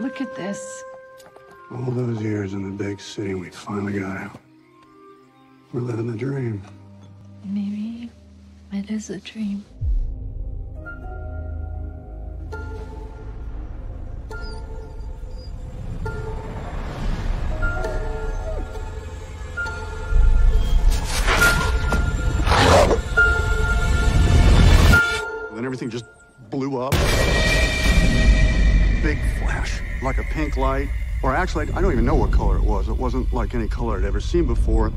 Look at this. All those years in the big city, we finally got out. We're living the dream. Maybe it is a dream. Then everything just blew up. Big flash, like a pink light. Or actually, I don't even know what color it was. It wasn't like any color I'd ever seen before.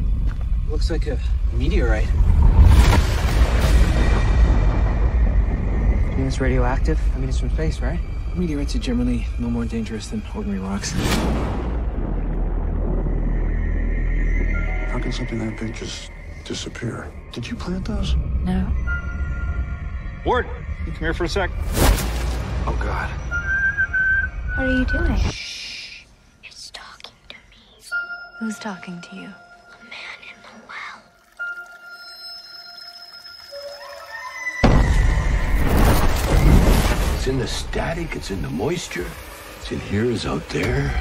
Looks like a meteorite. You mean it's radioactive? I mean, it's from space, right? Meteorites are generally no more dangerous than ordinary rocks. How can something that big just disappear? Did you plant those? No. Ward, you come here for a sec. Oh, God. What are you doing? Shh. It's talking to me. Who's talking to you? A man in the well. It's in the static, it's in the moisture. It's in here, is out there.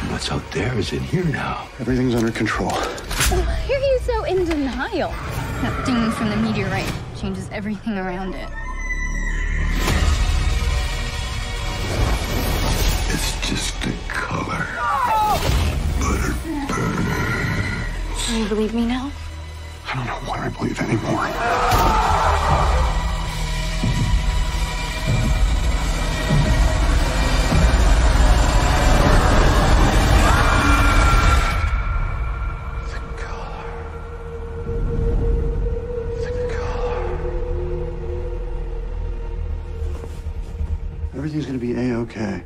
And what's out there is in here now. Everything's under control. Why are you so in denial? That ding from the meteorite changes everything around it. Do you believe me now? I don't know what I believe anymore. Everything's gonna be A-okay.